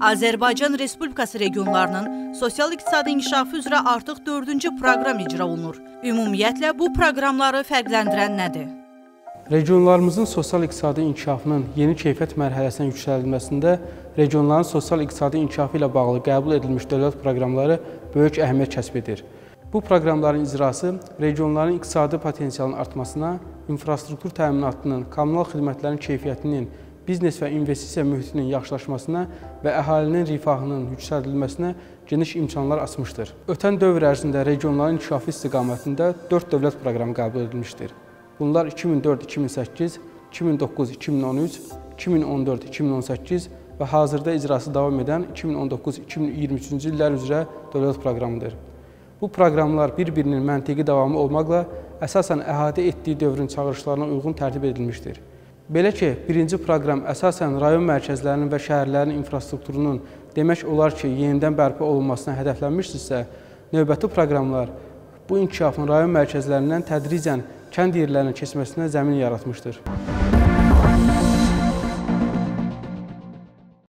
Azərbaycan Respublikası regionlarının sosial-iqtisadi inkişafı üzrə artıq 4-cü proqram icra olunur. Ümumiyyətlə bu proqramları fərqləndirən nədir? Regionlarımızın sosial-iqtisadi inkişafının yeni keyfiyyət mərhələsinə yüksəldilməsində regionların sosial-iqtisadi inkişafı ilə bağlı qəbul edilmiş dövlət proqramları böyük əhəmiyyət kəsb edir. Bu proqramların icrası regionların iqtisadi potensialının artmasına, infrastruktur təminatının, kommunal xidmətlərin keyfiyyətinin, biznes və investisiya mühitinin yaxşılaşmasına və əhalinin rifahının yüksəldilməsinə geniş imkanlar açmışdır. Ötən dövr ərzində regionların inkişafı istiqamətində 4 dövlət proqramı qəbul edilmişdir. Bunlar 2004-2008, 2009-2013, 2014-2018 və hazırda icrası davam edən 2019-2023-cü illər üzrə dövlət proqramıdır. Bu proqramlar bir-birinin məntiqi davamı olmaqla əsasən əhatə etdiyi dövrün çağırışlarına uyğun tərtib edilmişdir. Belə ki, birinci proqram əsasən rayon mərkəzlərinin və şəhərlərin infrastrukturunun demək olar ki, yenidən bərpa olunmasına hədəflənmişdirsə, növbəti proqramlar bu inkişafın rayon mərkəzlərindən tədricən kənd yerlərinə keçməsinə zəmin yaratmışdır.